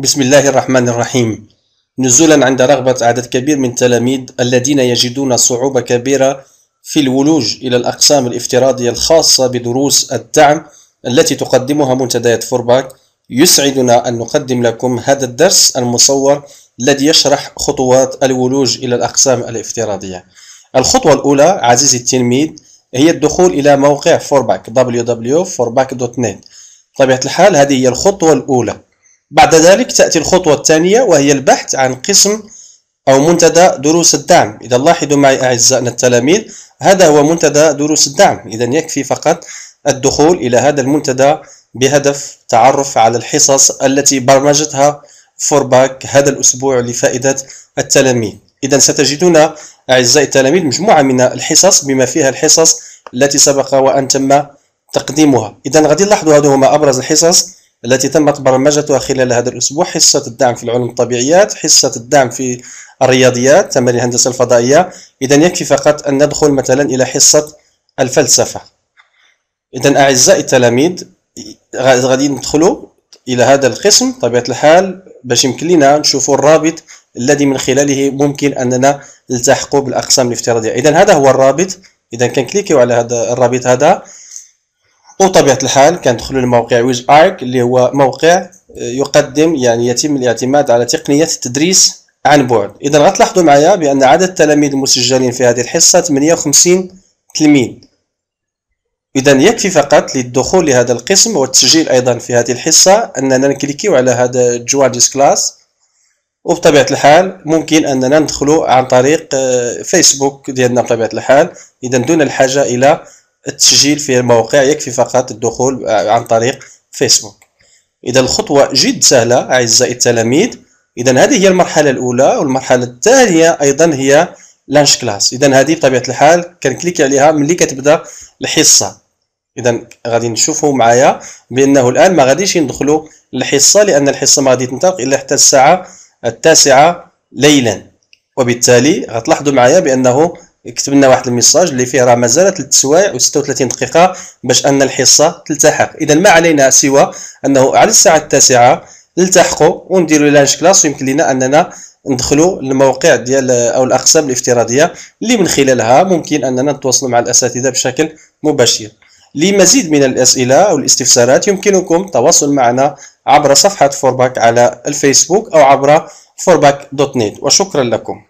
بسم الله الرحمن الرحيم. نزولا عند رغبة عدد كبير من التلاميذ الذين يجدون صعوبة كبيرة في الولوج إلى الأقسام الافتراضية الخاصة بدروس الدعم التي تقدمها منتديات فورباك. يسعدنا أن نقدم لكم هذا الدرس المصور الذي يشرح خطوات الولوج إلى الأقسام الافتراضية. الخطوة الأولى عزيزي التلميذ هي الدخول إلى موقع فورباك www.forback.net طبيعة الحال هذه هي الخطوة الأولى. بعد ذلك تأتي الخطوة الثانية وهي البحث عن قسم أو منتدى دروس الدعم. إذا لاحظوا معي أعزائنا التلاميذ هذا هو منتدى دروس الدعم. إذا يكفي فقط الدخول إلى هذا المنتدى بهدف تعرف على الحصص التي برمجتها فورباك هذا الأسبوع لفائدة التلاميذ. إذا ستجدون أعزائي التلاميذ مجموعة من الحصص بما فيها الحصص التي سبق وأن تم تقديمها. إذا غادي نلاحظوا هذو هما أبرز الحصص. التي تمت برمجتها خلال هذا الأسبوع حصة الدعم في العلوم الطبيعيات حصة الدعم في الرياضيات تمارين الهندسة الفضائية. إذا يكفي فقط أن ندخل مثلا إلى حصة الفلسفة. إذا أعزائي التلاميذ غادي ندخلوا إلى هذا القسم. طبيعة الحال باش يمكن لنا نشوفوا الرابط الذي من خلاله ممكن أننا نلتحقوا بالأقسام الافتراضية. إذا هذا هو الرابط. إذا كنكليكيو على هذا الرابط هذا. وطبيعة الحال كندخلوا لموقع WizIQ اللي هو موقع آه، يقدم يعني يتم الاعتماد على تقنية التدريس عن بعد. إذا غتلاحظوا معايا بأن عدد التلاميذ المسجلين في هذه الحصة 58 تلميذ. إذا يكفي فقط للدخول لهذا القسم والتسجيل أيضا في هذه الحصة أننا نكليكيو على هذا join this class. وبطبيعة الحال ممكن أننا ندخلوا عن طريق آه، فيسبوك ديالنا بطبيعة الحال. إذا دون الحاجة إلى التسجيل في الموقع يكفي فقط الدخول عن طريق فيسبوك. إذا الخطوة جد سهلة أعزائي التلاميذ. إذا هذه هي المرحلة الأولى والمرحلة الثانية أيضا هي launch class. إذا هذه بطبيعة الحال كنكليك عليها ملي كتبدأ الحصة. إذا غادي نشوفوا معايا بأنه الآن ما غاديش ندخلوا الحصة لأن الحصة ما غادي تنطلق إلا حتى الساعة التاسعة ليلا. وبالتالي غتلاحظوا معايا بأنه كتب لنا واحد ال message اللي فيه راه مازال 3 سوايع و36 دقيقة باش أن الحصة تلتحق. إذا ما علينا سوى أنه على الساعة التاسعة نلتحقوا ونديروا launch class ويمكن لنا أننا ندخلوا الموقع ديال أو الأقسام الافتراضية اللي من خلالها ممكن أننا نتواصلوا مع الأساتذة بشكل مباشر. لمزيد من الأسئلة أو الاستفسارات يمكنكم التواصل معنا عبر صفحة فورباك على الفيسبوك أو عبر فورباك dot net وشكرا لكم.